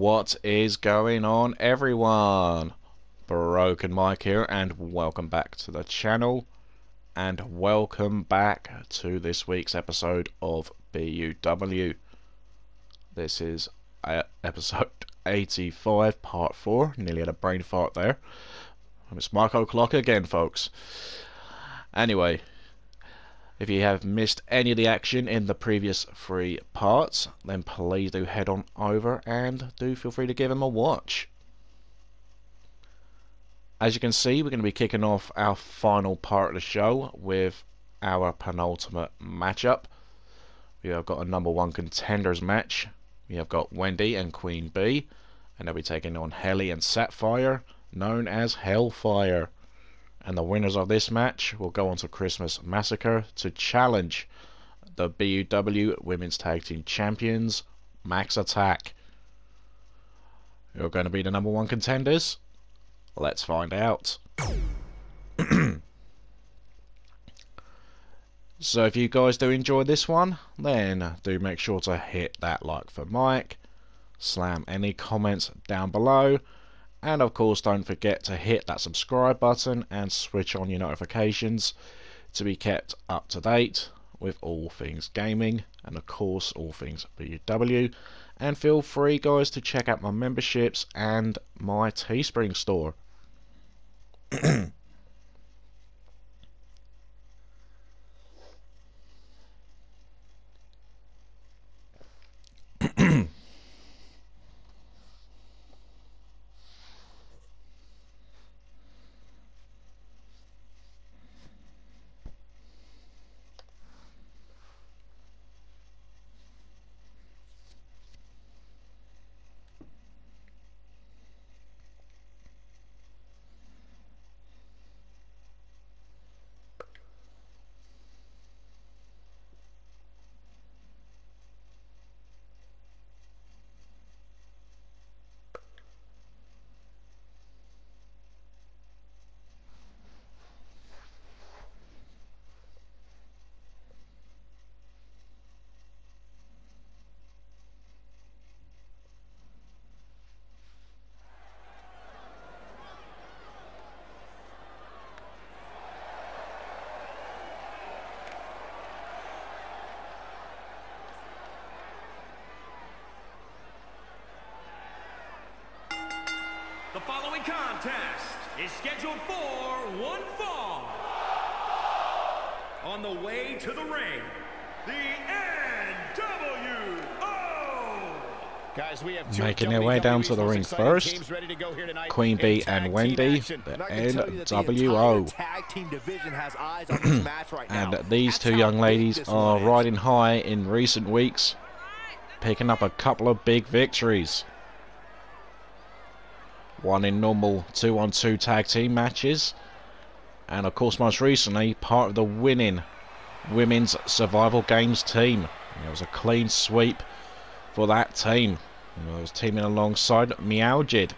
What is going on everyone? Broken Mike here and welcome back to the channel and welcome back to this week's episode of BUW. This is uh, episode 85 part 4, nearly had a brain fart there. It's Mark O'Clock again folks. Anyway, if you have missed any of the action in the previous three parts, then please do head on over and do feel free to give them a watch. As you can see, we're going to be kicking off our final part of the show with our penultimate matchup. We have got a number one contenders match. We have got Wendy and Queen Bee, and they'll be taking on Helly and Sapphire, known as Hellfire. And the winners of this match will go on to Christmas Massacre to challenge the BUW Women's Tag Team Champions, Max Attack. You're going to be the number one contenders? Let's find out. so if you guys do enjoy this one, then do make sure to hit that like for Mike, slam any comments down below, and of course, don't forget to hit that subscribe button and switch on your notifications to be kept up to date with all things gaming and of course all things BUW. And feel free guys to check out my memberships and my Teespring store. The following contest is scheduled for one fall. On the way to the ring, the NWO. Guys, we have Making their way down to the ring first. to go here tonight Queen in Bee and Wendy, action. the And I can tell you that the NWO. tag team division has eyes on this match right. And these That's two young ladies are riding high in recent weeks, picking up a couple of big victories. One in normal two on two tag team matches, and of course, most recently, part of the winning women's survival games team. It was a clean sweep for that team. I was teaming alongside Meowjid.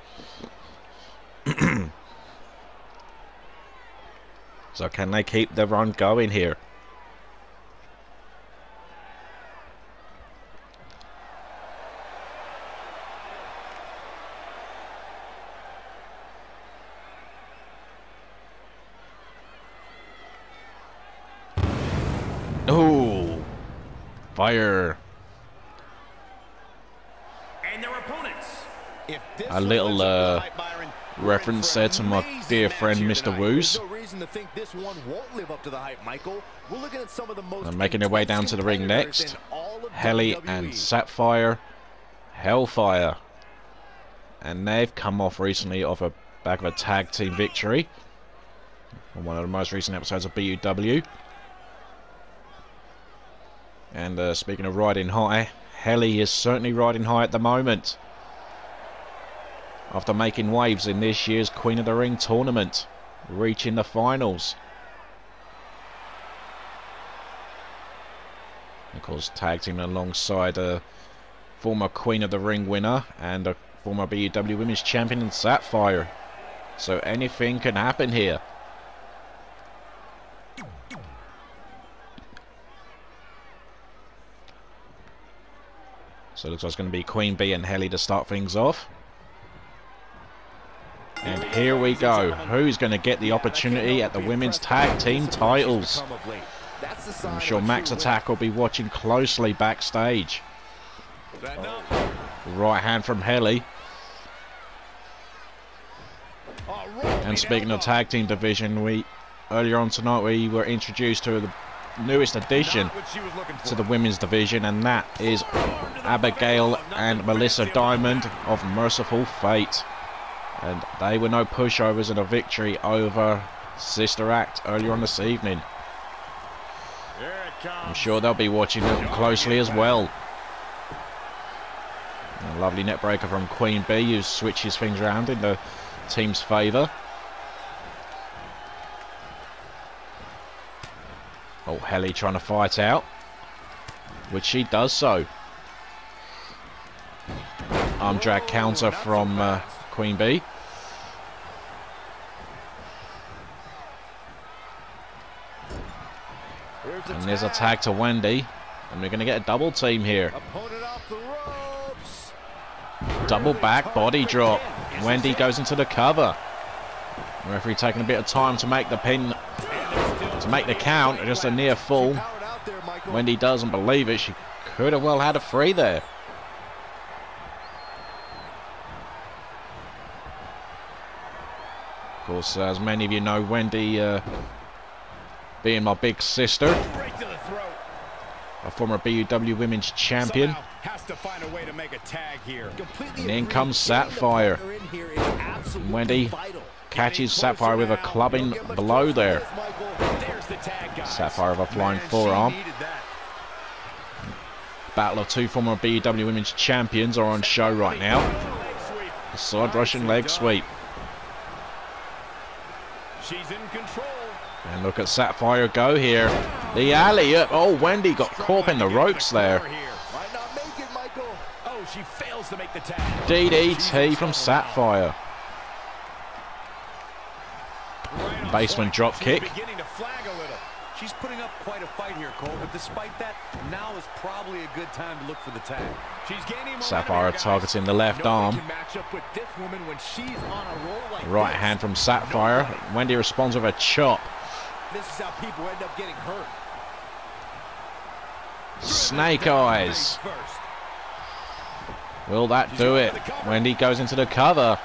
so, can they keep the run going here? Oh, fire! And their opponents, If this A little, lives up to the uh, hype, Byron, reference there to my dear friend Mr. tonight. Woos. There's to think this one won't live up to the hype, Michael. We're looking at some of the most They're making their way down to the ring next. in all of Helly WWE. and Sapphire, Hellfire, and they've come off recently off a back of a tag team victory on one of the most recent episodes of BUW. And uh, speaking of riding high, Helly is certainly riding high at the moment. After making waves in this year's Queen of the Ring tournament, reaching the finals. Of course, tag team alongside a former Queen of the Ring winner and a former BUW Women's Champion in Sapphire. So anything can happen here. So it looks like it's going to be Queen Bee and Helly to start things off. And here we go. Who's going to get the opportunity at the women's tag team titles? I'm sure Max Attack will be watching closely backstage. Right hand from Helly. And speaking of tag team division, we earlier on tonight we were introduced to the newest addition to the women's division, and that is Abigail and Melissa Diamond of Merciful Fate. And they were no pushovers in a victory over Sister Act earlier on this evening. I'm sure they'll be watching it closely as well. A lovely neckbreaker from Queen Bee who switches things around in the team's favour. Oh, Helly trying to fight out. Which she does so. Arm drag counter from uh, Queen Bee. And there's a tag to Wendy. And we're going to get a double team here. Double back body drop. Wendy goes into the cover. Referee taking a bit of time to make the pin, to make the count. Just a near fall. Wendy doesn't believe it. She could have well had a free there. Of course, as many of you know, Wendy uh, being my big sister, a former BUW Women's Champion. And in comes Sapphire. Wendy catches Sapphire with a clubbing blow there. Sapphire of a flying forearm. Battle of two former BUW Women's Champions are on show right now. A side Russian leg sweep. She's in control. And look at Sapphire go here. The alley up. Oh, Wendy got caught in the ropes there. Might not make it, Michael. Oh, she fails to make the tag. DDT from Sapphire. Basement drop kick. beginning to flag a little. She's putting up quite a fight here, Cole, but despite that, now is probably a good time to look for the tag. She's gaining Sapphire targeting the left Nobody arm. can match up with this woman when she's on a roll like Right this. hand from Sapphire. Wendy responds with a chop. This is how people end up getting hurt. Snake eyes. Will that do it? Wendy goes into the cover.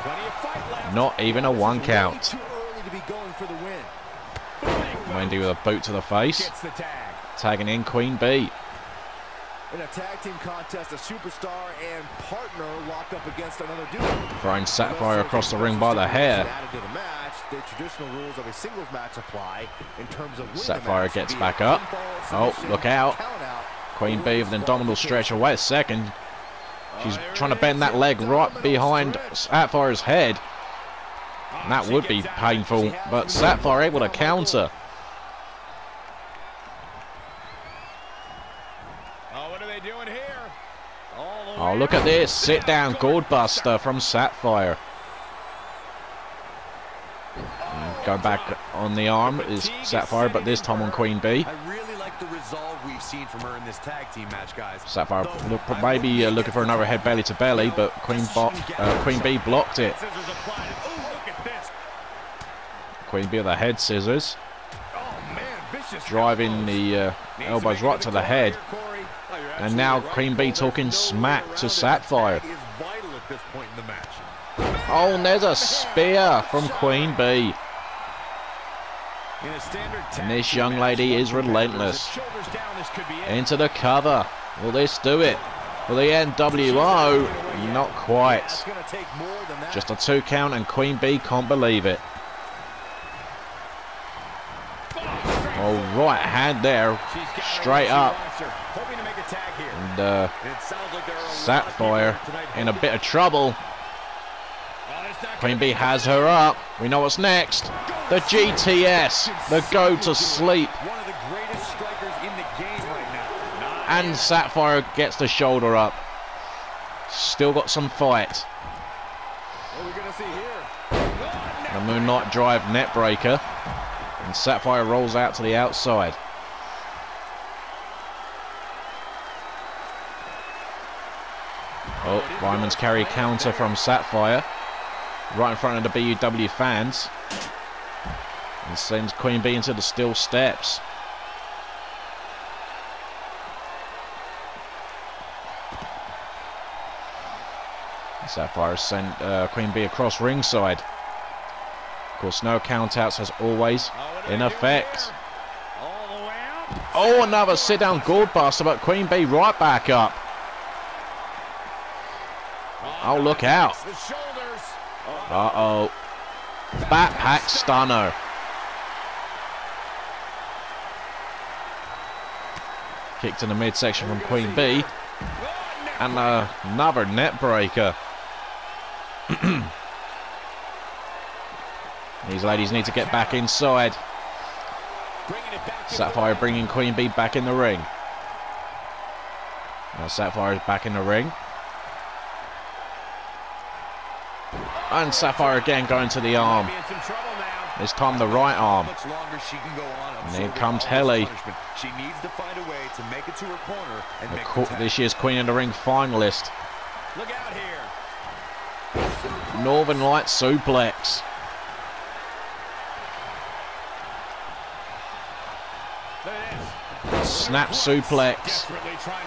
Plenty of fight left. Not even a one count. Too early to be going for the win. Wendy with a boot to the face. The tag. Tagging in Queen Bee. In a tag team contest, a superstar and partner lock up against another dude. Throwing Sapphire across the ring by the hair. The match, the traditional rules of a singles match apply in terms of Sapphire gets back up. Oh, look out. Queen Bee with an abdominal stretch. Wait a second. She's trying to bend that leg right behind Sapphire's head. And that would be painful, but Sapphire able to counter. Oh, look at this. Sit down Gourdbuster from Sapphire. And Go back on the arm is Sapphire, but this time on Queen Bee. I really like the resolve we've seen from her in this tag team match, guys. Sapphire look, maybe uh, looking for another head belly to belly, but Queen, uh, Queen Bee blocked it. Oh, look at this. Queen Bee with the head scissors, Oh, man, vicious. driving the uh, elbows right to the head. here, Corey. Oh, you're And now Queen Bee talking smack to. Sapphire. Tag is vital at this point in the match. Oh, and there's a spear from Queen Bee. In a standard tag And this young lady is relentless. shoulders down, this could be it. Into the cover. Will this do it? For the NWO? Not quite. It's going to take more than that. Just a two count and Queen Bee can't believe it. Oh, right hand there. She's got her Straight up. Uh, of Sapphire in a bit of trouble. Queen Bee has her up. We know what's next. The GTS. The go to sleep. And Sapphire gets the shoulder up. Still got some fight. The Moonlight Drive neckbreaker. And Sapphire rolls out to the outside. Diamonds carry counter from Sapphire. Right in front of the BUW fans. And sends Queen Bee into the steel steps. Sapphire sent uh, Queen Bee across ringside. Of course, no countouts as always in effect. All the way up. Oh, another sit-down gourd buster, but Queen Bee right back up. Oh, look out. Uh-oh. Backpack stunner. Kicked in the midsection from Queen Bee. And uh, another neckbreaker. These ladies need to get back inside. Bringing it back. into Sapphire bringing Queen Bee back in the ring. Now Sapphire is back in the ring. And Sapphire again going to the arm. Be in some trouble now. This time the right arm. How much longer she can go on And here comes Helly. She needs to find a way to make it to her corner and The make qu- this year's Queen of the Ring finalist. Look out here. Northern Light suplex. Snap suplex. Desperately trying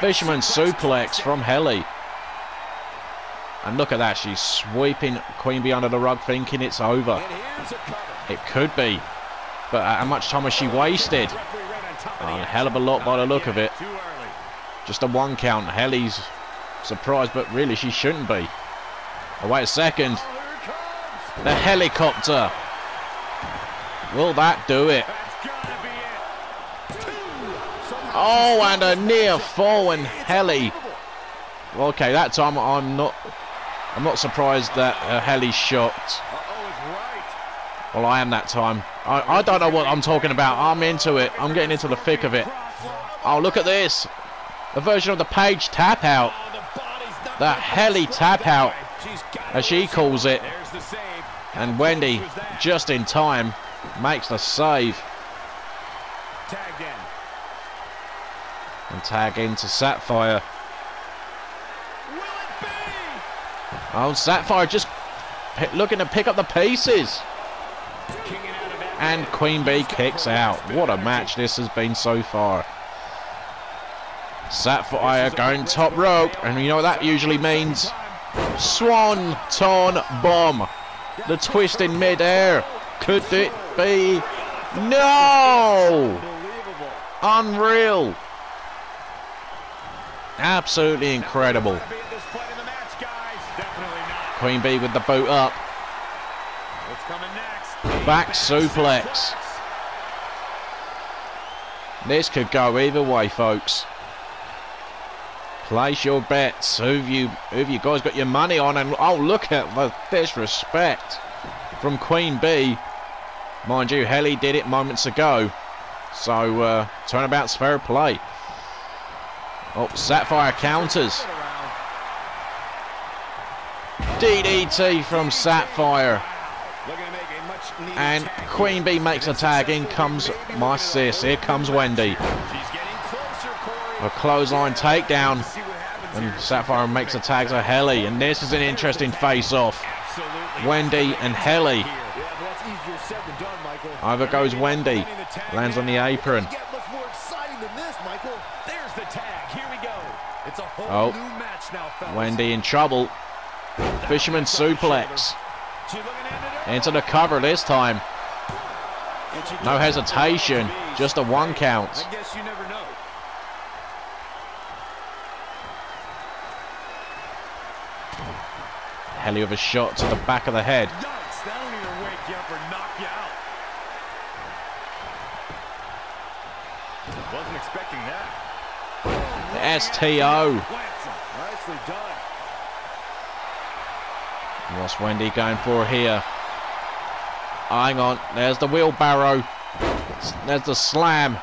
Fisherman suplex from Helly. And look at that. She's sweeping Queen Bee under the rug, thinking it's over. And here's a cover. It could be. But how much time has she wasted? Referee right on top of Oh, a hell of a lot by the look of it. Just a one count. Helly's surprised, but really she shouldn't be. Oh, wait a second. Here it comes. The helicopter. Will that do it? Oh, and a near fall and Helly. Okay, that time I'm not. I'm not surprised that uh, it's right. Well, I am that time. I, I don't know what I'm talking about. I'm into it. I'm getting into the thick of it. Oh, look at this. A version of the Paige tap out. The Helly tap out, as she calls it. And Wendy, just in time, makes the save. And tag into Sapphire. Oh, Sapphire just looking to pick up the pieces. And Queen Bee kicks out. What a match this has been so far. Sapphire going top rope. And you know what that usually means? Swan Ton Bomb. The twist in midair. Could it be? No! Unreal. Definitely incredible. Queen Bee with the boot up. Back suplex. This could go either way, folks. Place your bets. Who've you, who've you guys got your money on? And oh, look at the disrespect from Queen Bee. Mind you, Helly did it moments ago. So, uh, turnabout's fair play. Oh, Sapphire counters. DDT from Sapphire. And Queen Bee makes a tag. In comes my sis. Here comes Wendy. A clothesline takedown. And. Sapphire makes a tag to Helly. And this is an interesting face-off. Wendy and Helly. Over goes Wendy. Lands on the apron. Get much more exciting than this, Michael. There's the tag. Here we go. It's a whole Oh. new match now, fellas. Wendy in trouble. Fisherman suplex. She looking to end it. Into the cover this time. No hesitation. Just a one count. I guess you never know. Helly with a shot to the back of the head. Yikes, that'll either wake you up or knock you out. Wasn't expecting that. STO. Wendy going for here? Hang on. There's the wheelbarrow. There's the slam.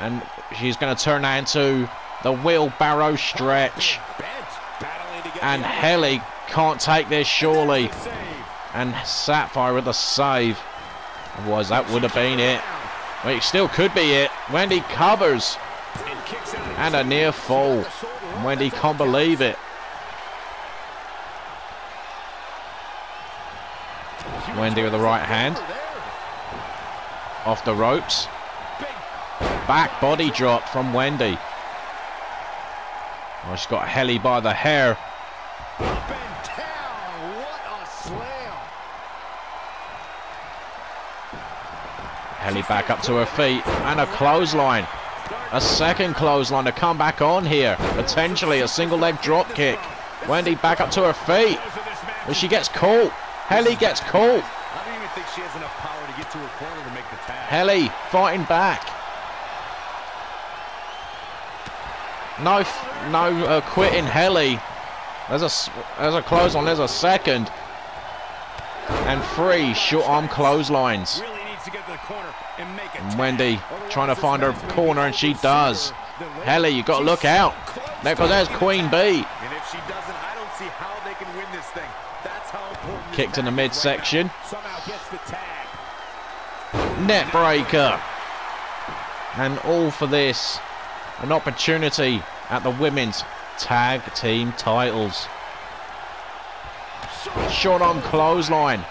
And she's going to turn that into the wheelbarrow stretch. And the- Helly can't take this surely. And Sapphire with a save. Otherwise, that would have been it. Well, it still could be it. Wendy covers. And a near fall. Wendy can't believe it. Wendy with the right hand. Off the ropes. Back body drop from Wendy. Oh, she's got Helly by the hair. Helly back up to her feet. And a clothesline. A second clothesline to come back on here. Potentially a single leg drop kick. Wendy back up to her feet. But she gets caught. Helly gets caught. I don't even think she has enough power to get to her corner to make the tag. Helly fighting back. No, no uh, quitting Helly. There's a, there's a clothesline. There's a second. And three short arm clotheslines. Really needs to get to the corner and make a And tag. Wendy trying to find her corner, and she does. Helly, you got to look out. There, because there's Queen Bee. And if she doesn't, I don't see how they can win this thing. That's how important this Kicked in the tag is right midsection. Somehow gets the tag. Neckbreaker. And all for this. An opportunity at the women's tag team titles. Short arm clothesline.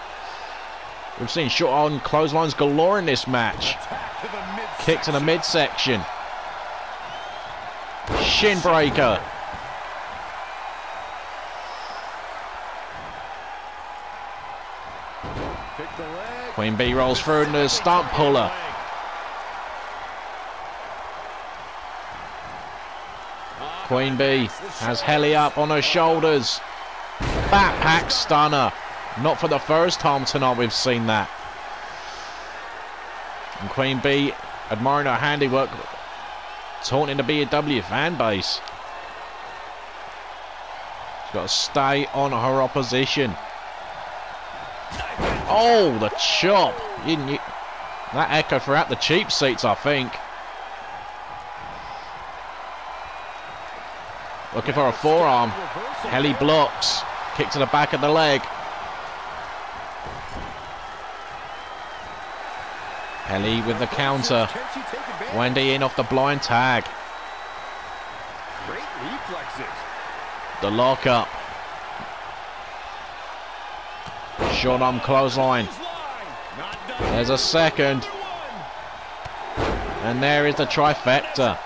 We've seen short arm clotheslines galore in this match. Kicked to the mid. Kick to the midsection. Shin breaker. Pick the leg. Queen Bee rolls through into the stump puller. Queen Bee has Helly up on her shoulders. Backpack stunner. Not for the first time tonight we've seen that. And Queen Bee admiring her handiwork, taunting the BW fan base. She's got to stay on her opposition. Oh, the chop! That echoed throughout the cheap seats, I think. Looking for a forearm. Helly blocks. Kick to the back of the leg. Helly with the counter. Can she take advantage? Wendy in off the blind tag. The reflexes. The Short arm clothesline. Not. There's a second. And there is the trifecta.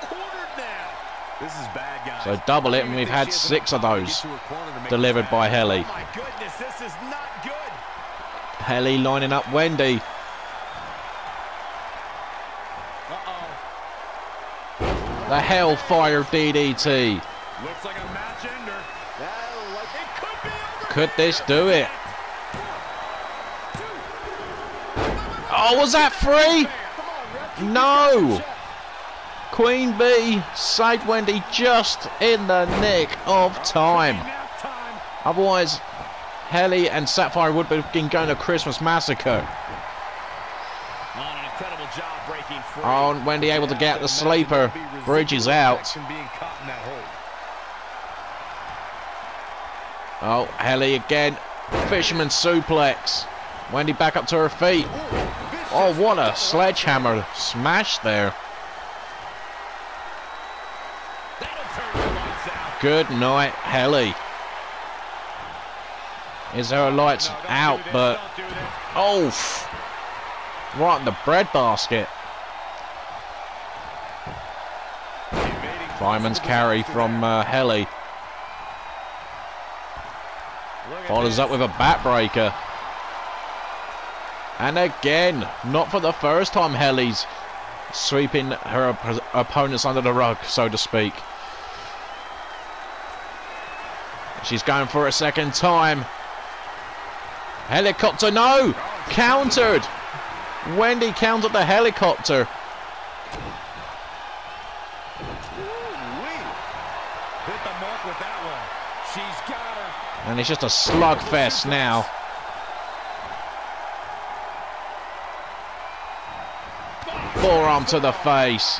This is bad, guys. So double it, and we've had think she has six of those get to her corner to make delivered by. Helly. Oh my goodness, this is not good. Helly lining up Wendy. The Hellfire DDT. Looks like a match ender. Like It could be over. Could this do it? Oh, was that free? No. Queen Bee saved Wendy just in the nick of time. Otherwise, Helly and Sapphire would have been going to Christmas Massacre. Oh, and Wendy able to get the sleeper. Bridge is out. Oh, Helly again. Fisherman suplex. Wendy back up to her feet. Oh, what a sledgehammer smash there. That'll turn the lights out. Good night, Helly. Is her lights No, don't out, do but do oh, right in the bread basket. Evading Fireman's carry from uh, Helly. Follows up with a backbreaker. And again, not for the first time, Helly's sweeping her op- opponents under the rug, so to speak. She's going for a second time. Helicopter, no! Countered! Wendy countered the helicopter. Ooh-wee. Hit the mark with that one. She's got her. And it's just a slugfest now. Forearm to the face.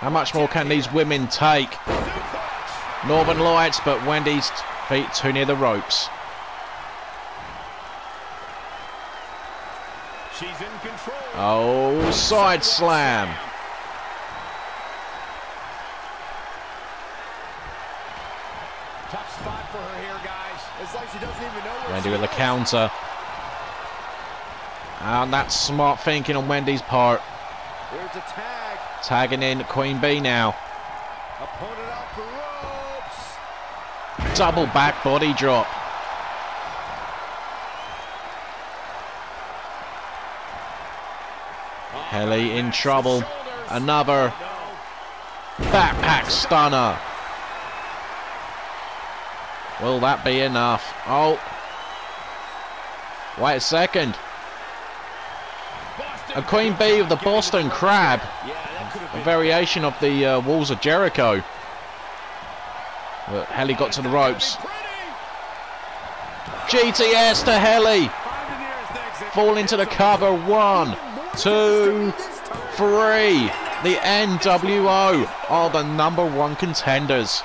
How much more can these women take? Northern Lights, but Wendy's feet too near the ropes. She's in control. Oh, side slam. Tough spot for her here, guys. It's like she doesn't even know Wendy she with the is. counter. And that's smart thinking on Wendy's part. There's a tag. Tagging in Queen Bee now. Opponent out for ropes. Double back body drop. Helly in trouble. Another backpack stunner. Will that be enough? Oh. Wait a second. A Queen Bee of the Boston Crab. A variation of the uh, Walls of Jericho. But Helly got to the ropes. GTS to Helly. Fall into the cover. One, two, three. The NWO are the number one contenders.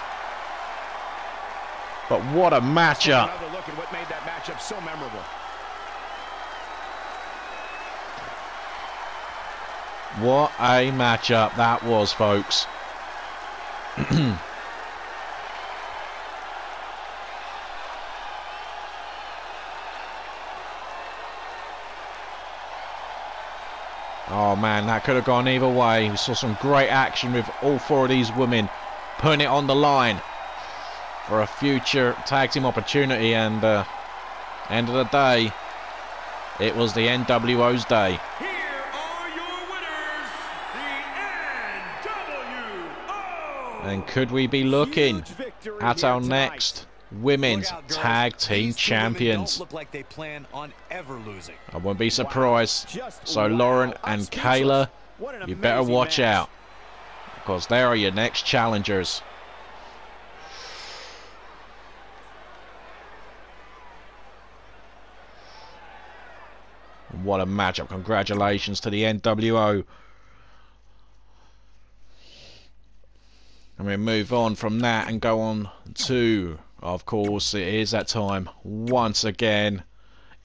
But what a matchup. Another look at what made that matchup so memorable. What a matchup that was, folks. oh man, that could have gone either way. We saw some great action with all four of these women putting it on the line for a future tag team opportunity. And uh, end of the day, it was the NWO's day. And could we be looking at our next women's tag team These two women champions? Like they plan on ever losing. I wouldn't be surprised. Just So wow. Lauren and. Kayla, an you better watch match. out because they are your next challengers. What a matchup. Congratulations to the NWO. And we move on from that and go on to, of course, it is that time once again.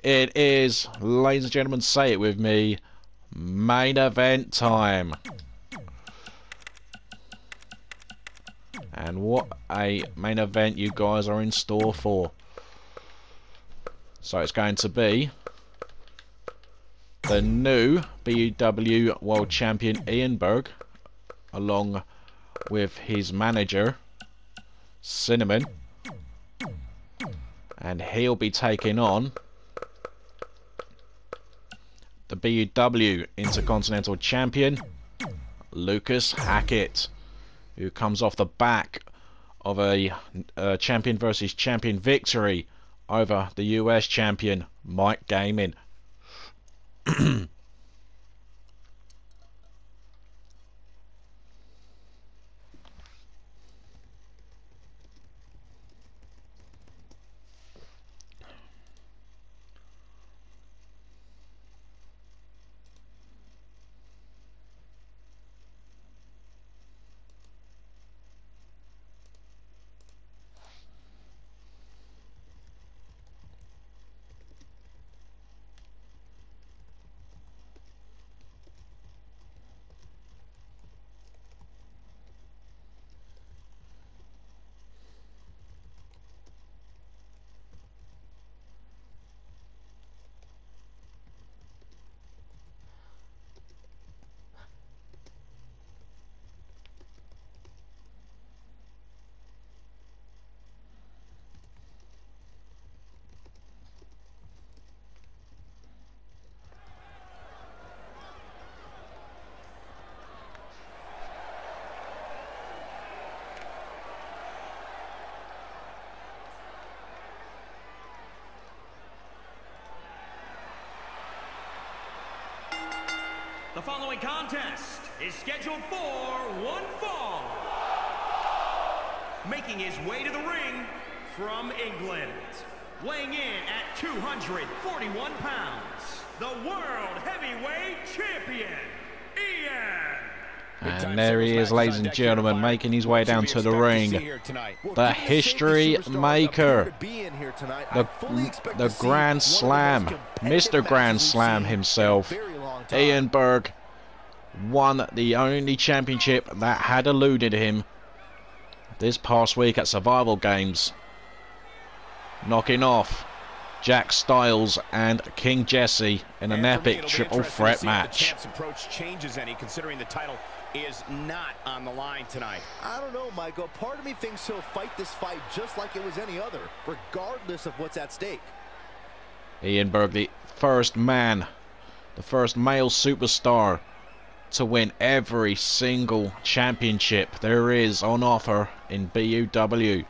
It is, ladies and gentlemen, say it with me, main event time. And what a main event you guys are in store for. So it's going to be the new BW World Champion Ian Berg, along with his manager Cinnamon, and he'll be taking on the BW Intercontinental Champion Lucas Hackett, who comes off the back of a uh, champion versus champion victory over the US champion Mike Gaming. following contest is scheduled for one fall. Making his way to the ring from England, weighing in at 241 pounds, the World Heavyweight Champion, Ian. And there he is, ladies and gentlemen, making his way down to the ring. The history maker. appear to be in here tonight, The, I fully expect the Grand one of the Slam, Mr. Grand Slam seen in a himself, very long Ian Berg won the only championship that had eluded him this past week at Survival Games. Knocking off Jack Styles and King Jesse in an And epic triple threat match. The champ's approach changes any, considering the title is not on the line tonight. I don't know, Michael. Part of me thinks he'll fight this fight just like it was any other, regardless of what's at stake. Ian Berg, the first man, the first male superstar to win every single championship there is on offer in BUW.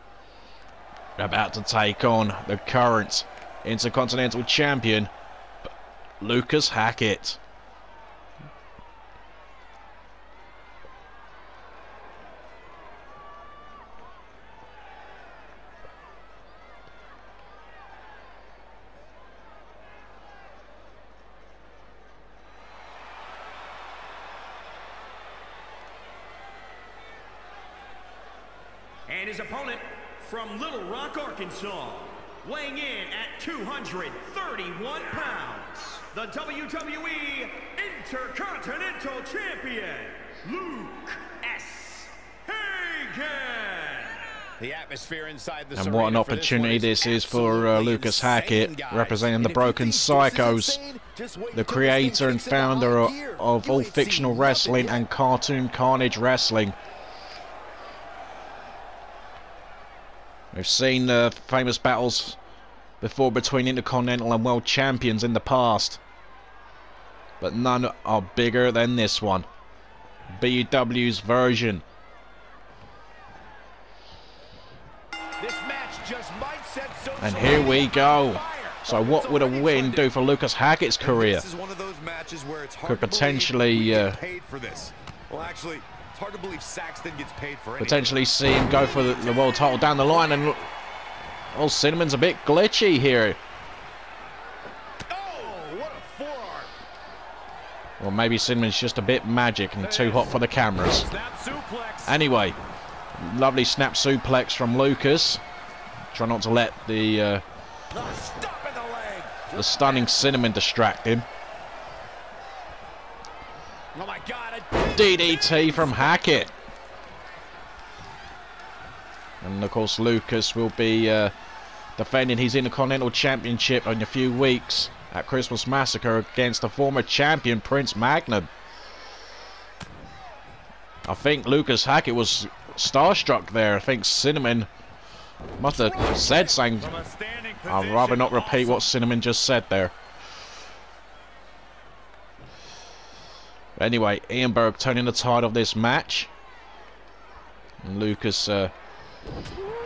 About to take on the current Intercontinental Champion, Lucas Hackett. And his opponent from Little Rock, Arkansas, weighing in at 231 pounds, the WWE Intercontinental Champion, Luke S. Hagen. The atmosphere inside the And what an arena this opportunity this is for uh, Lucas Hackett, guys. representing the And if Broken think this is Psychos, insane, the until this thing creator and kicks into high founder gear. of all fictional wrestling and cartoon carnage wrestling. We've seen uh, famous battles before between Intercontinental and World Champions in the past, but none are bigger than this one. BUW's version. This match just might set social And here we go. So what would a win do for Lucas Hackett's career? This is one of those matches where it's hard Could potentially, uh, paid for this. Well, actually, hard to believe Saxton gets paid for. Potentially see him go for the, the world title down the line and oh Cinnamon's a bit glitchy here. Oh, what a forearm. Or maybe Cinnamon's just a bit magic and too hot for the cameras. Anyway, lovely snap suplex from Lucas. Try not to let the uh, the the stunning Cinnamon distract him. Oh my God. A DDT from Hackett. And of course Lucas will be uh, defending his Intercontinental Championship in a few weeks at Christmas Massacre against the former champion Prince Magnum. I think Lucas Hackett was starstruck there. I think Cinnamon must have said something. From a standing I'd rather not repeat what Cinnamon just said there. Anyway, Ian Berg turning the tide of this match. And Lucas uh,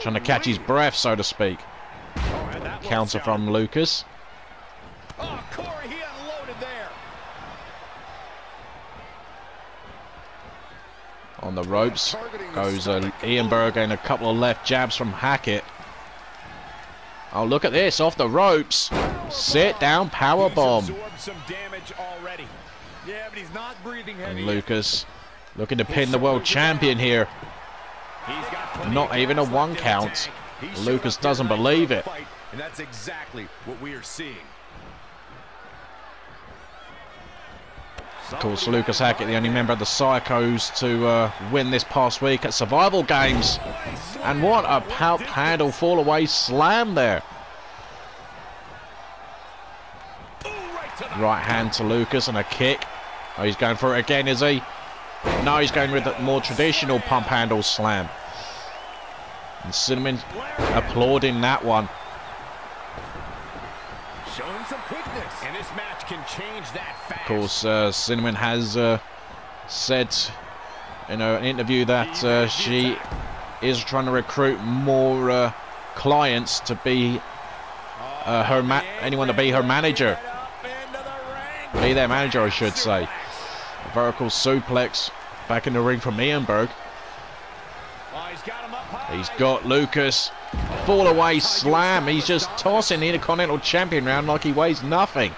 trying to catch his breath, so to speak. Counter from Lucas. Oh, Corey, he unloaded there. On the ropes goes uh, Ian Berg and a couple of left jabs from Hackett. Oh, look at this, off the ropes. Sit down power bomb. absorbed some damage already. Yeah, but he's not breathing And. Lucas looking to pin the world champion here. Not even a one left in the count. tank. He showed Lucas doesn't believe it. and that's exactly what we are seeing. Of course, Lucas Hackett, the only member of the Psychos to uh, win this past week at Survival Games. And what a pump handle fall away slam there. Right hand to Lucas and a kick. Oh, he's going for it again, is he? No, he's going with the more traditional pump handle slam. And Cinnamon applauding that one. Showing some quickness. And this match can change that fast. Of course, uh, Cinnamon has uh, said in an interview that uh, she is trying to recruit more uh, clients to be uh, her ma- anyone to be her manager, be their manager, I should say. Vertical suplex back in the ring from Ian Berg. Oh, he's got him up high. He's got Lucas. Fall away slam. He's just tossing the Intercontinental Champion round like he weighs nothing.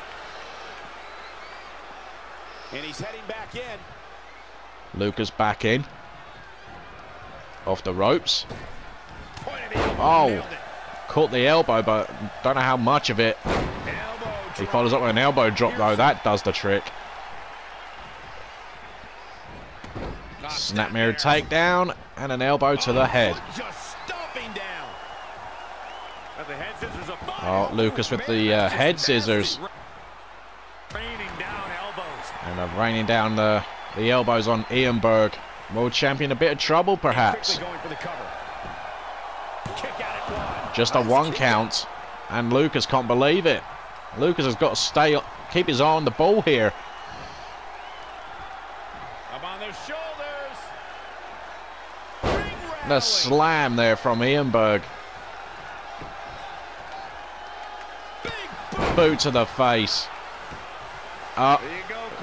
And he's heading back in. Lucas back in. Off the ropes. Point of the elbow. Oh. Caught the elbow, but don't know how much of it. He follows up with an elbow drop, though. That does the trick. Snapmare takedown and an elbow to the head. Just stomping down. As the head scissors a Oh, Lucas with the uh, head scissors raining down elbows. and uh, raining down the, the elbows on Ian Berg. World champion, a bit of trouble perhaps. Quickly going for the cover. Kick out at one. Just a one count, and Lucas can't believe it. Lucas has got to stay, keep his eye on the ball here. Up on their shoulders. Rattling. slam there from Ian Berg. Boot to the face. Up.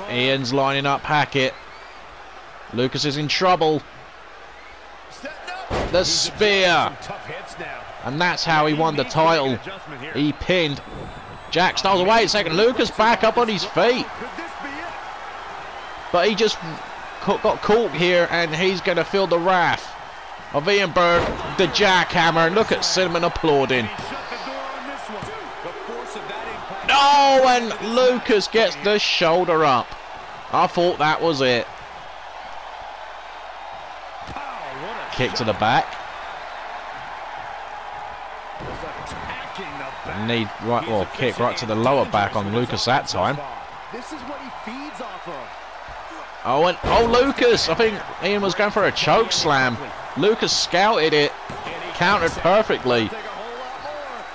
Ian's lining up Hackett. Lucas is in trouble. The spear. And that's how he won the title. He pinned. Jack Styles away a second. Lucas back up on his feet. But he just got caught here and he's going to feel the wrath of Ian Berg, the jackhammer. Look at Cinnamon applauding. Oh, and Lucas gets the shoulder up. I thought that was it. Kick to the back. Need right, well, kick right to the lower back on Lucas that time. This is what he feeds off of. Oh, and oh, Lucas! I think Ian was going for a choke slam. Lucas scouted it, countered perfectly Take a whole lot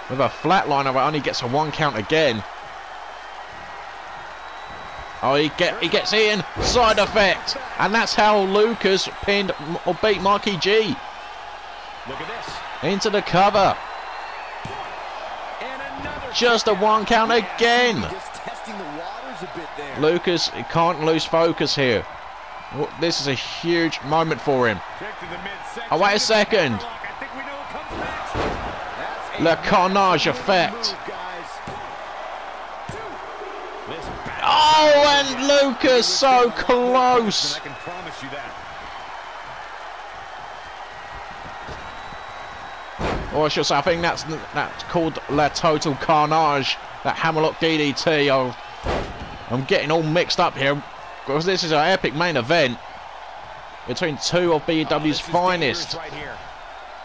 more. with a flatliner. But only gets a one count again. Oh, he get he gets Ian side effect, and that's how Lucas pinned or beat Mikey G Look at this. into the cover. Just a one count again. Just testing the waters a bit there. Lucas can't lose focus here. Well, This is a huge moment for him. Oh, wait a second. Le Carnage effect. Oh, and Lucas so close. Or should I think that's that's called La Total Carnage. That Hammerlock DDT. Oh, I'm getting all mixed up here because this is an epic main event between two of Oh, BW's is finest. Right.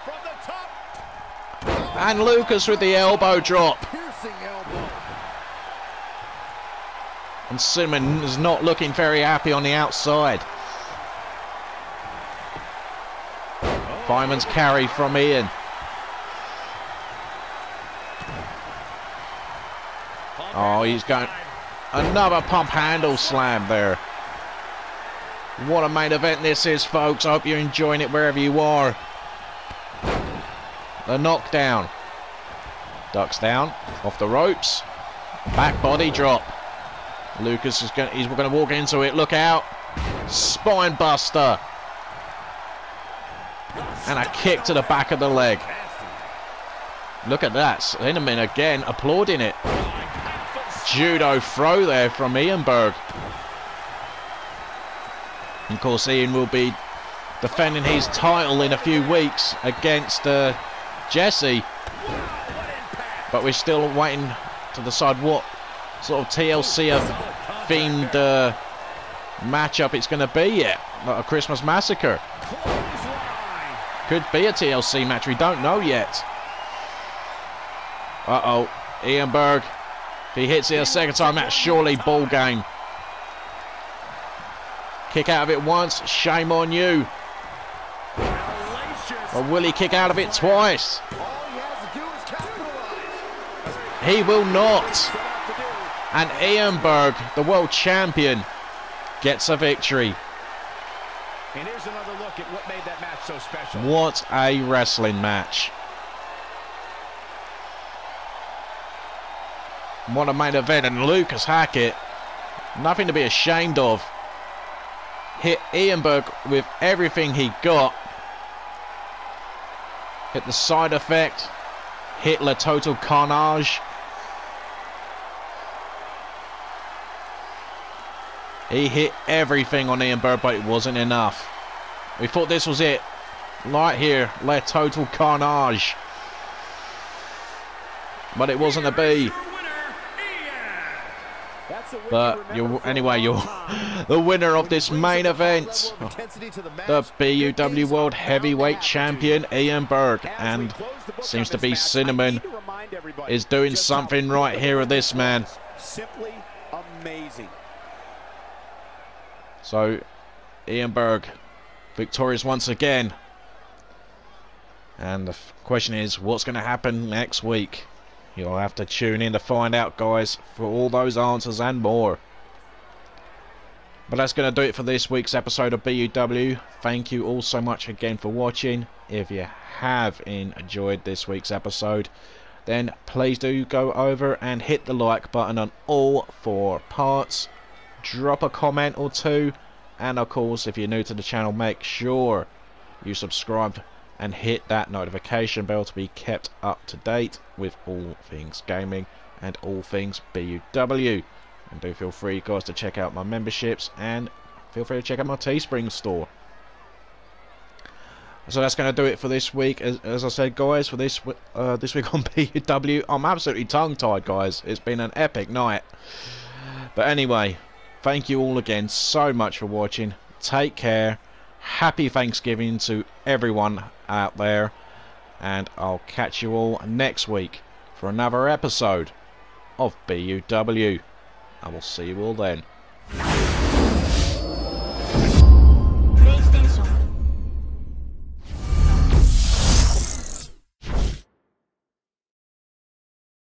From the top. And Lucas with the elbow drop. Elbow. And Cinnamon is not looking very happy on the outside. Oh. Fireman's carry from Ian. Oh, he's going another pump handle slam there. What a main event this is, folks. I hope you're enjoying it wherever you are. The knockdown. Ducks down, off the ropes. Back body drop. Lucas is going. He's going to walk into it. Look out! Spine buster. And a kick to the back of the leg. Look at that. Cinnamon again applauding it. Judo throw there from Ian Berg. And of course, Ian will be defending his title in a few weeks against uh, Jesse. But we're still waiting to decide what sort of TLC themed uh, matchup it's going to be yet. Like a Christmas Massacre. Could be a TLC match. We don't know yet. Uh oh. Ian Berg. If he hits it a second time, that's surely ball game. Kick out of it once. Shame on you. Or will he kick out of it twice? He has to do is capitalize. He will not. And Ian Berg, the world champion, gets a victory. And here's another look at what made that match so special. What a wrestling match. What a main event. And Lucas Hackett, nothing to be ashamed of. Hit Ian Berg with everything he got. Hit the side effect. Hit La Total Carnage. He hit everything on Ian Berg, but it wasn't enough. We thought this was it. Right here, La Total Carnage. But it wasn't a B. But you anyway, you're the winner of this main event, the BUW World Heavyweight Champion Ian Berg, and seems to be Cinnamon is doing something right here with this man. Simply amazing. So, Ian Berg, victorious once again. And the question is, what's going to happen next week? You'll have to tune in to find out, guys, for all those answers and more. But that's going to do it for this week's episode of BUW. Thank you all so much again for watching. If you have enjoyed this week's episode, then please do go over and hit the like button on all four parts. Drop a comment or two. And of course, if you're new to the channel, make sure you subscribe and hit that notification bell to be kept up to date with all things gaming and all things BUW. And do feel free, guys, to check out my memberships and feel free to check out my Teespring store. So that's going to do it for this week. As, as I said, guys, for this uh, this week on BUW, I'm absolutely tongue-tied, guys. It's been an epic night. But anyway, thank you all again so much for watching. Take care. Happy Thanksgiving to everyone out there. And I'll catch you all next week for another episode of BUW. I will see you all then.